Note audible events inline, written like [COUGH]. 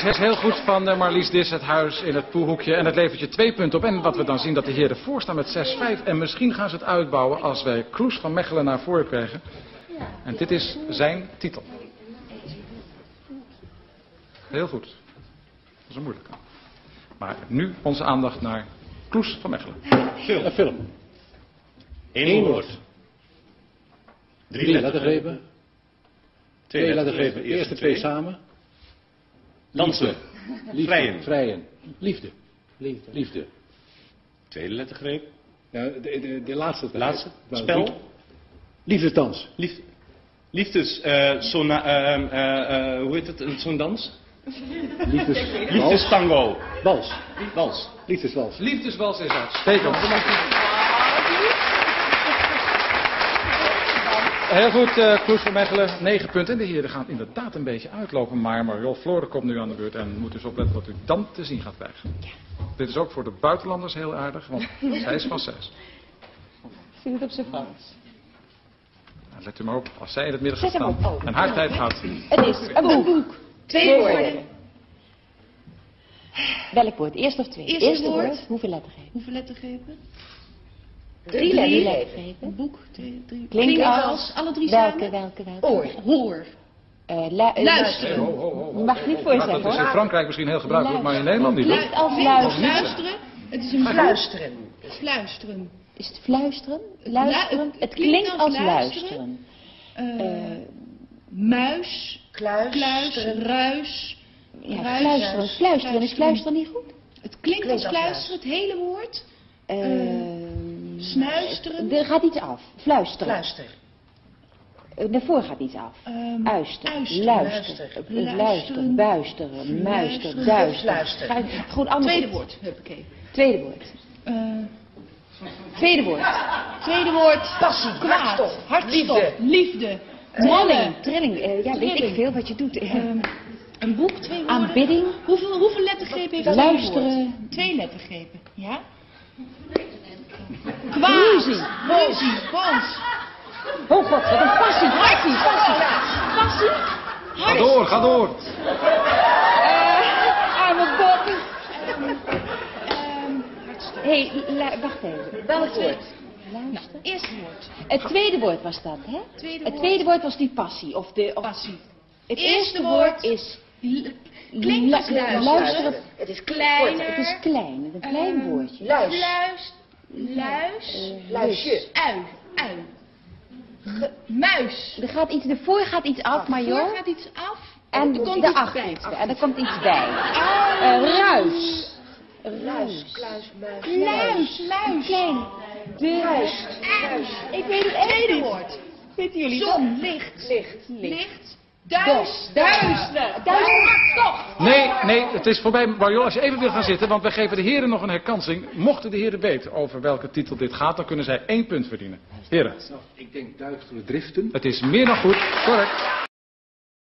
Het is heel goed van eh, Marlies Dis, het huis in het poelhoekje. En dat levert je twee punten op. En wat we dan zien, dat de heren voor staan met 6-5. En misschien gaan ze het uitbouwen als wij Kloes van Mechelen naar voren krijgen. En dit is zijn titel. Heel goed. Dat is een moeilijke. Maar nu onze aandacht naar Kloes van Mechelen. Film. Een film. Eén Eén woord. woord. Drie Drie lettergrepen. lettergrepen. Twee lettergrepen. Eerste twee samen. Dansen. Liefde. Vrijen. Vrijen. Liefde. Liefde. Liefde. Tweede lettergreep. Ja, de, de, de laatste. Laatste. Nou, Spel. Liefdesdans. Liefde. Liefdes. eh sona- ehm, eh, eh, hoe heet het? Zo'n dans? Liefdes... Liefdestango. Wals. Wals. Liefdeswals. Liefdeswals is uitstekend. Heel goed, eh Kloes van Mechelen. 9 punten. En de heren gaan inderdaad een beetje uitlopen. Maar Mariol Floren komt nu aan de beurt. En moet dus opletten wat u dan te zien gaat krijgen. Dit is ook voor de buitenlanders heel aardig. Want [LAUGHS] zij is van 6. Zie het op zijn Frans. Nou, let u maar op. Als zij in het midden gaat staan. op. En haar tijd gaat. Het is een boek. Twee woorden. Welk woord? Eerst of twee? Eerste woord. Hoeveel lettergrepen? Hoeveel lettergrepen? Drie lettergrepen. Boek, twee, drie. Klinkt Klinkt als, als alle drie welke, samen? welke, welke? Oor. Hoor. Eh, lu- eh, Luisteren. Ho, ho, ho, ho. Je mag niet voor Nou, zeggen dat is in. Frankrijk misschien heel gebruikelijk, maar in Nederland niet. als luisteren. luisteren. Het is een fluisteren. Fluisteren. Is het fluisteren? Luisteren? het klinkt als luisteren. luisteren. Eh, muis. Kluis. Kluis. Ruis. Ja, Ruis. fluisteren. Fluisteren. Is Fluisteren. niet goed? Het klinkt als als fluisteren, het hele woord. Ehm, Snuisteren. Er gaat iets af. Fluisteren. Kluister. Eh, Daarvoor gaat iets af. Ehm, Uister, uister, luister, luister, luister, luisteren, buisteren, muister, luisteren, duister. Goed, anders. Tweede woord. Huppakee. Tweede woord. Eh, Tweede woord. tweede woord. Passie, Kwaad. hartstocht, Hartstocht. liefde. Liefde. Trilling, trilling. eh, ja, weet ik veel wat je doet. Eh, Ehm, een boek, twee woorden. Aanbidding, Hoeveel, hoeveel lettergrepen heeft dat Luisteren. Twee lettergrepen, ja? Kwaad. Ruzie. Ruzie. Boos. Oh god, wat een passie, passie, passie. Passie, Ga door, ga door. eh, arme bokken. Ehm, Hé, hey, wacht even. Welk woord? nou, eerste woord. Het tweede woord was dat, hè? Tweede Het tweede woord was die passie. Of de, of, Passie. het Eerste eerste woord. is Klinkt als lu- luisteren. luisteren. Het is Kleiner. Het is klein, een klein Ehm, woordje. Luis. Luis. Luis. Luisje. Ui. Ui. Muis. Er gaat iets, ervoor gaat iets af, maar Voor joh. gaat iets af. En er komt bij. iets bij. En er komt iets bij. Eh, ruis. Luis. Ruis. Kluis. Muis. Luis. Klein. Luis. Ik weet het niet. woord. Weten jullie dat? Zon. Licht. Licht. Licht. Duis. Duister. Duister. Toch. Nee, nee, het is voorbij. Mariol, als je even wil gaan zitten, want wij geven de heren nog een herkansing. Mochten de heren weten over welke titel dit gaat, dan kunnen zij één punt verdienen. Heren, Ik denk duistere driften. het is meer dan goed. Correct.